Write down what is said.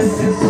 This is